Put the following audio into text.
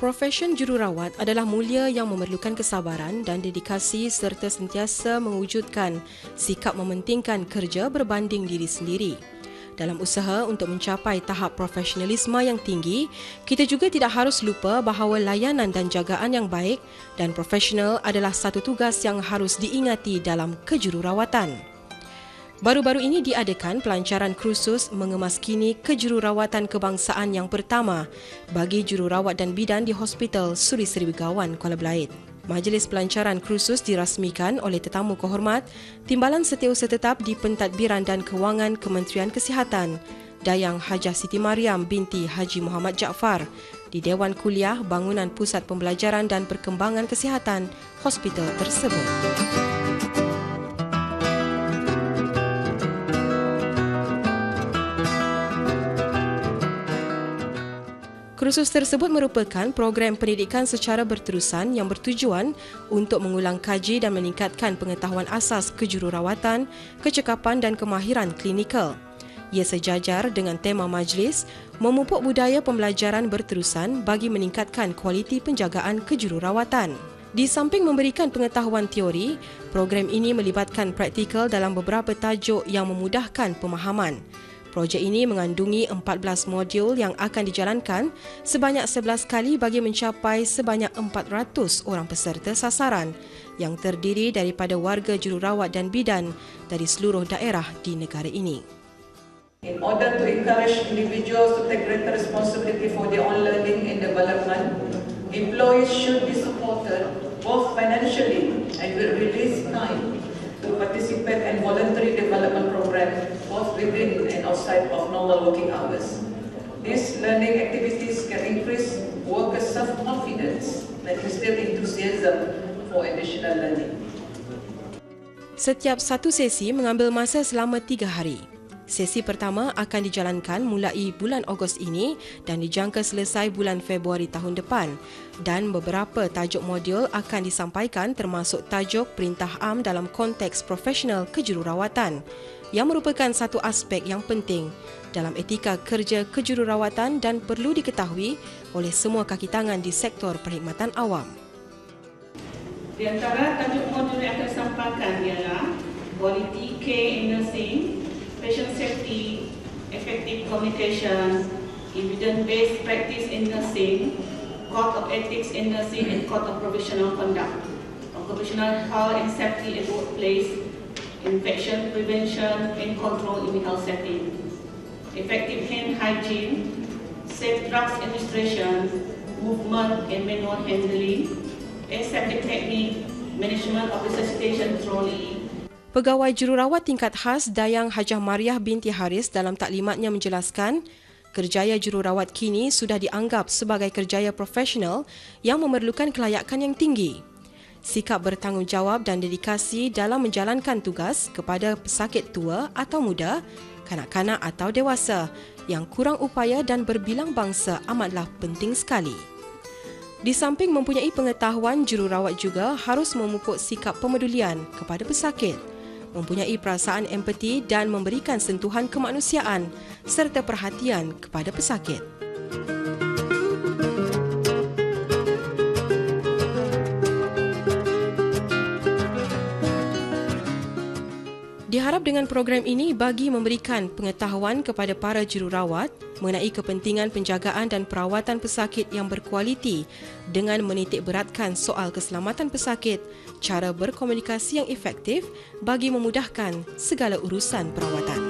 Profession jururawat adalah mulia yang memerlukan kesabaran dan dedikasi serta sentiasa mewujudkan sikap mementingkan kerja berbanding diri sendiri. Dalam usaha untuk mencapai tahap profesionalisme yang tinggi, kita juga tidak harus lupa bahawa layanan dan jagaan yang baik dan profesional adalah satu tugas yang harus diingati dalam kejururawatan. Baru-baru ini diadakan pelancaran kursus mengemaskini kejururawatan kebangsaan yang pertama bagi jururawat dan bidan di Hospital Suri Seribegawan, Kuala Belait. Majlis pelancaran kursus dirasmikan oleh tetamu kehormat Timbalan Setiausaha Tetap di Pentadbiran dan Kewangan Kementerian Kesihatan Dayang Hajah Siti Mariam binti Haji Muhammad Jaafar di Dewan Kuliah Bangunan Pusat Pembelajaran dan Perkembangan Kesihatan hospital tersebut. Kursus tersebut merupakan program pendidikan secara berterusan yang bertujuan untuk mengulang kaji dan meningkatkan pengetahuan asas kejururawatan, kecekapan dan kemahiran klinikal. Ia sejajar dengan tema majlis memupuk budaya pembelajaran berterusan bagi meningkatkan kualiti penjagaan kejururawatan. Di samping memberikan pengetahuan teori, program ini melibatkan praktikal dalam beberapa tajuk yang memudahkan pemahaman. Projek ini mengandungi 14 modul yang akan dijalankan sebanyak 11 kali bagi mencapai sebanyak 400 orang peserta sasaran yang terdiri daripada warga jururawat dan bidan dari seluruh daerah di negara ini. In order to encourage individuals to take greater responsibility for their own learning and development, employees should be supported both financially and with release time to participate in voluntary development program both within and outside of normal working hours. These learning activities can increase workers' self-confidence and instill enthusiasm for additional learning. Setiap satu sesi mengambil masa selama tiga hari. Sesi pertama akan dijalankan mulai bulan Ogos ini dan dijangka selesai bulan Februari tahun depan dan beberapa tajuk modul akan disampaikan termasuk tajuk Perintah Am dalam konteks profesional kejururawatan yang merupakan satu aspek yang penting dalam etika kerja kejururawatan dan perlu diketahui oleh semua kaki tangan di sektor perkhidmatan awam. Di antara tajuk modul yang akan disampaikan ialah Quality Care effective communication, evidence-based practice in nursing, code of ethics in nursing and code of professional conduct, occupational health and safety at workplace, infection prevention and control in health setting, effective hand hygiene, safe drugs administration, movement and manual handling, aseptic technique, management of resuscitation trolley, Pegawai jururawat tingkat khas Dayang Hajah Mariah binti Haris dalam taklimatnya menjelaskan, kerjaya jururawat kini sudah dianggap sebagai kerjaya profesional yang memerlukan kelayakan yang tinggi. Sikap bertanggungjawab dan dedikasi dalam menjalankan tugas kepada pesakit tua atau muda, kanak-kanak atau dewasa yang kurang upaya dan berbilang bangsa amatlah penting sekali. Di samping mempunyai pengetahuan, jururawat juga harus memupuk sikap pemedulian kepada pesakit mempunyai perasaan empati dan memberikan sentuhan kemanusiaan serta perhatian kepada pesakit. Diharap dengan program ini bagi memberikan pengetahuan kepada para jururawat mengenai kepentingan penjagaan dan perawatan pesakit yang berkualiti dengan menitik beratkan soal keselamatan pesakit, cara berkomunikasi yang efektif bagi memudahkan segala urusan perawatan.